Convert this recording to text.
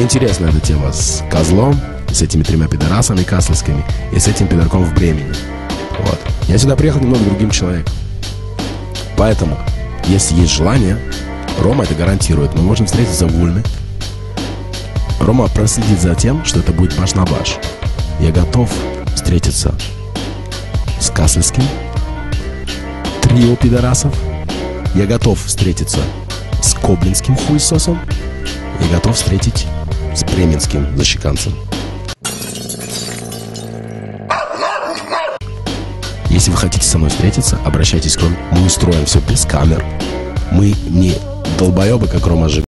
Мне интересна эта тема с козлом, с этими тремя пидорасами касловскими и с этим пидорком в Бремени. Вот. Я сюда приехал немного другим человеком. Поэтому, если есть желание, Рома это гарантирует. Мы можем встретиться в Ульме. Рома проследит за тем, что это будет баш на баш. Я готов встретиться с Каслевским, трио пидорасов. Я готов встретиться с Коблинским хуесосом. И готов встретить с Бременским защеканцем. Если вы хотите со мной встретиться, обращайтесь к нам. Мы устроим все без камер. Мы не долбоебы, как Рома Жиг.